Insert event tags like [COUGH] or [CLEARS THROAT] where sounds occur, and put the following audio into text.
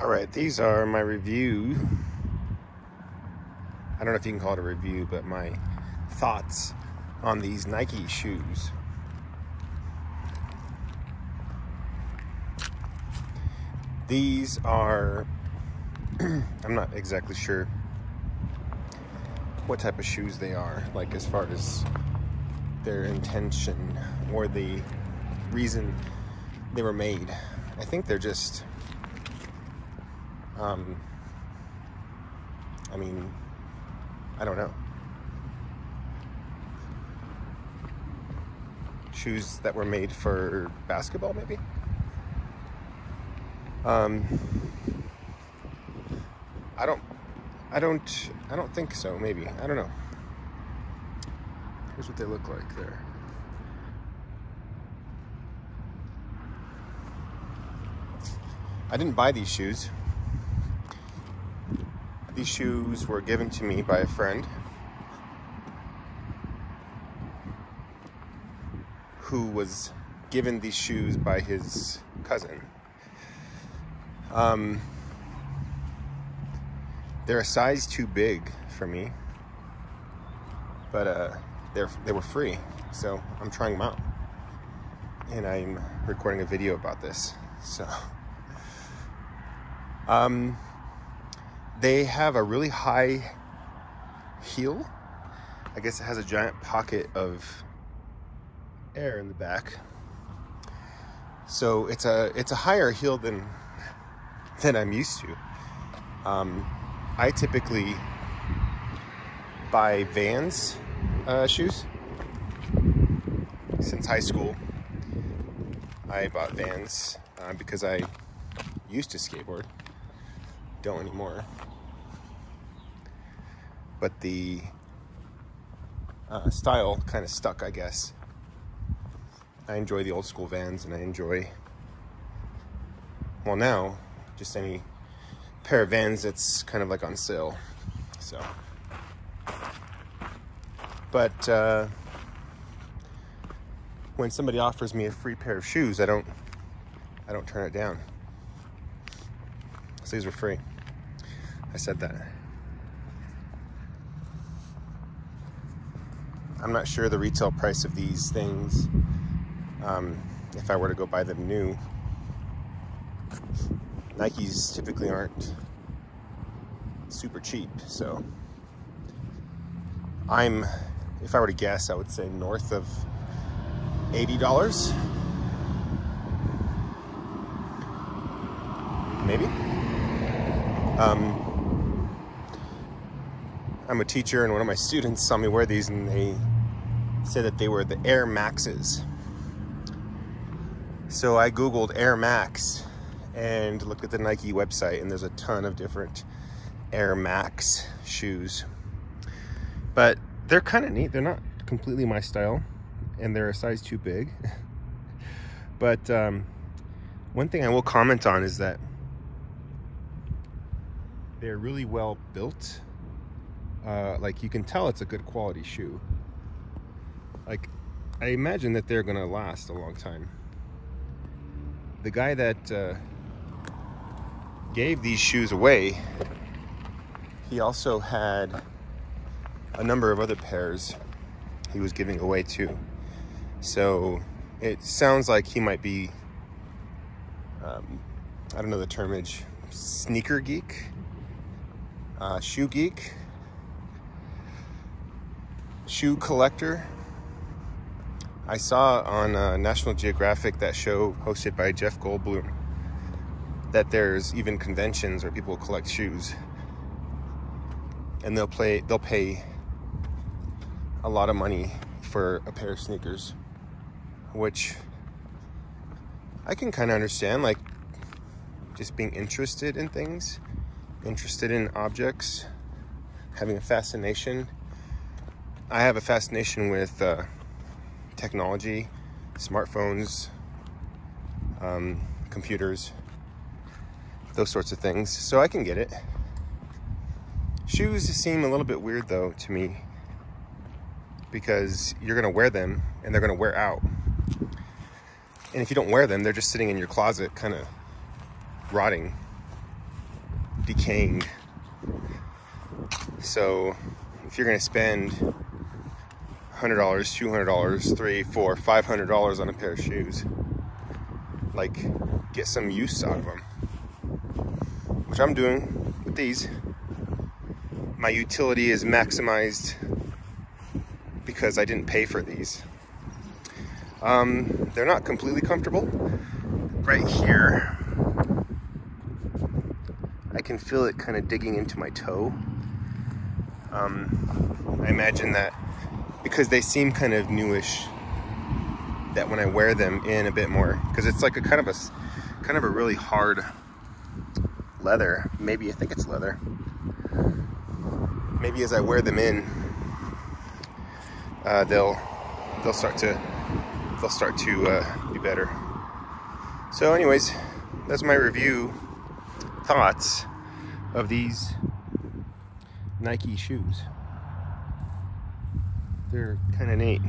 All right, these are my review. I don't know if you can call it a review, but my thoughts on these Nike shoes. These are, [CLEARS THROAT] I'm not exactly sure what type of shoes they are, like as far as their intention or the reason they were made. I think they're just um, I mean, I don't know. Shoes that were made for basketball, maybe? Um, I don't, I don't, I don't think so, maybe. I don't know. Here's what they look like there. I didn't buy these shoes. These shoes were given to me by a friend who was given these shoes by his cousin. Um, they're a size too big for me, but uh, they're they were free, so I'm trying them out, and I'm recording a video about this. So, um, they have a really high heel. I guess it has a giant pocket of air in the back. So it's a it's a higher heel than than I'm used to. Um, I typically buy Vans uh, shoes. Since high school, I bought Vans uh, because I used to skateboard. Don't anymore but the uh, style kind of stuck, I guess. I enjoy the old school vans and I enjoy, well, now, just any pair of vans that's kind of like on sale. So, but uh, when somebody offers me a free pair of shoes, I don't, I don't turn it down. So these were free. I said that. I'm not sure the retail price of these things um, if I were to go buy them new. Nikes typically aren't super cheap, so I'm, if I were to guess, I would say north of $80. Maybe. Um, I'm a teacher and one of my [LAUGHS] students saw me wear these and they said that they were the Air Maxes. So I Googled Air Max and looked at the Nike website and there's a ton of different Air Max shoes. But they're kind of neat. They're not completely my style and they're a size too big. [LAUGHS] but um, one thing I will comment on is that they're really well built. Uh, like you can tell it's a good quality shoe like I imagine that they're gonna last a long time. The guy that uh, gave these shoes away, he also had a number of other pairs he was giving away too. So it sounds like he might be, um, I don't know the termage, sneaker geek, uh, shoe geek, shoe collector, I saw on uh, National Geographic that show hosted by Jeff Goldblum that there's even conventions where people collect shoes. And they'll play they'll pay a lot of money for a pair of sneakers which I can kind of understand like just being interested in things interested in objects having a fascination. I have a fascination with uh, technology, smartphones, um, computers, those sorts of things. So I can get it. Shoes seem a little bit weird though to me because you're gonna wear them and they're gonna wear out. And if you don't wear them, they're just sitting in your closet kind of rotting. decaying. So if you're gonna spend $100, $200, three, four, $500 on a pair of shoes, like get some use out of them. Which I'm doing with these. My utility is maximized because I didn't pay for these. Um, they're not completely comfortable. Right here, I can feel it kind of digging into my toe. Um, I imagine that because they seem kind of newish, that when I wear them in a bit more, because it's like a kind of a kind of a really hard leather. Maybe I think it's leather. Maybe as I wear them in, uh, they'll they'll start to they'll start to uh, be better. So, anyways, that's my review thoughts of these Nike shoes. They're kind of neat.